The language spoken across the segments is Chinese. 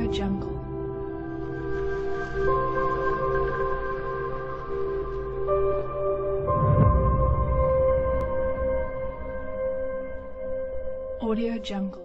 Audio Jungle. Audio Jungle.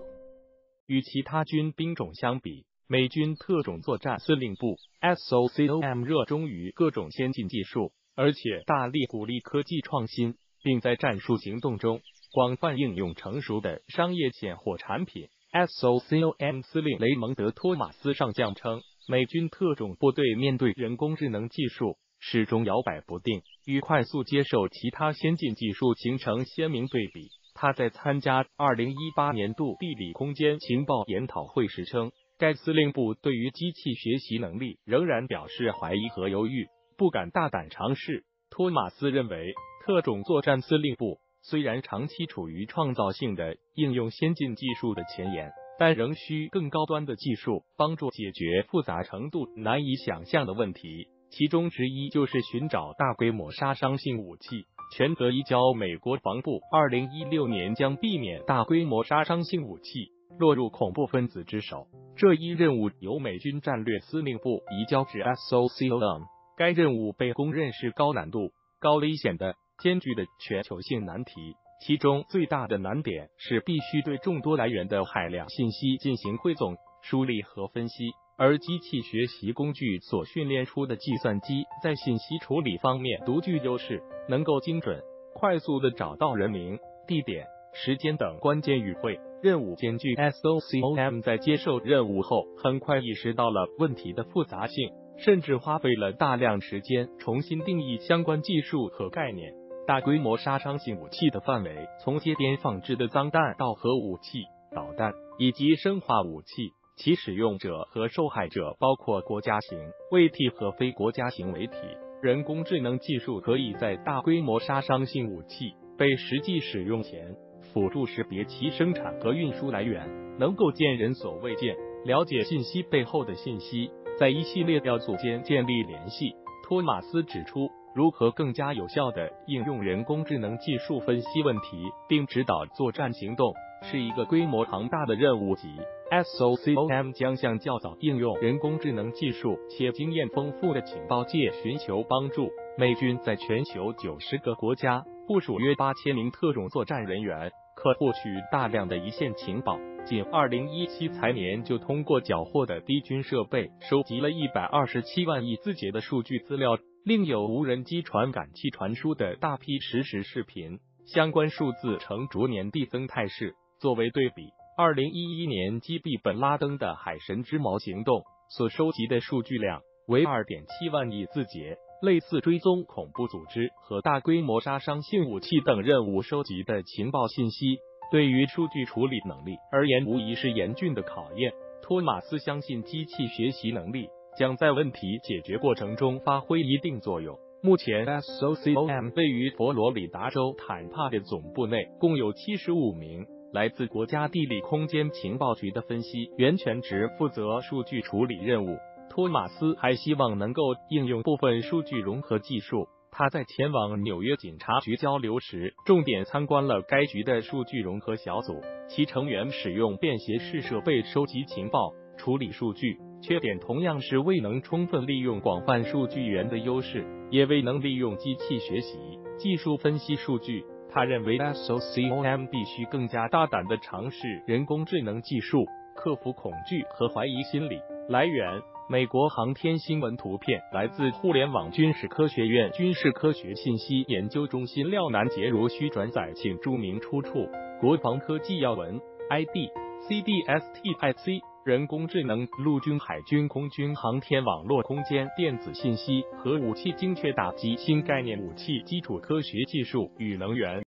与其他军兵种相比，美军特种作战司令部 （SOCOM） 热衷于各种先进技术，而且大力鼓励科技创新，并在战术行动中广泛应用成熟的商业现货产品。SOCOM 司令雷蒙德·托马斯上将称，美军特种部队面对人工智能技术始终摇摆不定，与快速接受其他先进技术形成鲜明对比。他在参加二零一八年度地理空间情报研讨会时称，该司令部对于机器学习能力仍然表示怀疑和犹豫，不敢大胆尝试。托马斯认为，特种作战司令部虽然长期处于创造性的应用先进技术的前沿，但仍需更高端的技术帮助解决复杂程度难以想象的问题，其中之一就是寻找大规模杀伤性武器。权责移交美国防部，二零一六年将避免大规模杀伤性武器落入恐怖分子之手。这一任务由美军战略司令部移交至 SOCOM。该任务被公认是高难度、高危险的艰巨的全球性难题。其中最大的难点是必须对众多来源的海量信息进行汇总、梳理和分析。而机器学习工具所训练出的计算机在信息处理方面独具优势，能够精准、快速的找到人名、地点、时间等关键语汇。任务艰巨，SOCOM 在接受任务后，很快意识到了问题的复杂性，甚至花费了大量时间重新定义相关技术和概念。大规模杀伤性武器的范围从街边放置的脏弹到核武器、导弹以及生化武器。其使用者和受害者包括国家型、为体和非国家型为体。人工智能技术可以在大规模杀伤性武器被实际使用前，辅助识别其生产和运输来源，能够见人所未见，了解信息背后的信息，在一系列要素间建立联系。托马斯指出，如何更加有效的应用人工智能技术分析问题，并指导作战行动，是一个规模庞大的任务集。SOCOM 将向较早应用人工智能技术且经验丰富的情报界寻求帮助。美军在全球九十个国家部署约八千名特种作战人员，可获取大量的一线情报。仅二零一七财年就通过缴获的低军设备，收集了一百二十七万亿字节的数据资料，另有无人机传感器传输的大批实时视频，相关数字呈逐年递增态势。作为对比。二零一一年击毙本拉登的海神之矛行动所收集的数据量为二点七万亿字节，类似追踪恐怖组织和大规模杀伤性武器等任务收集的情报信息，对于数据处理能力而言，无疑是严峻的考验。托马斯相信，机器学习能力将在问题解决过程中发挥一定作用。目前，SOCOM 位于佛罗里达州坦帕的总部内，共有七十五名。来自国家地理空间情报局的分析员全职负责数据处理任务。托马斯还希望能够应用部分数据融合技术。他在前往纽约警察局交流时，重点参观了该局的数据融合小组。其成员使用便携式设备收集情报、处理数据，缺点同样是未能充分利用广泛数据源的优势，也未能利用机器学习技术分析数据。他认为，SOCOM 必须更加大胆的尝试人工智能技术，克服恐惧和怀疑心理。来源：美国航天新闻图片，来自互联网军事科学院军事科学信息研究中心。廖南杰如需转载，请注明出处。国防科技要闻：ID CDSTIC。人工智能、陆军、海军、空军、航天、网络空间、电子信息和武器精确打击、新概念武器、基础科学技术与能源。